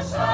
once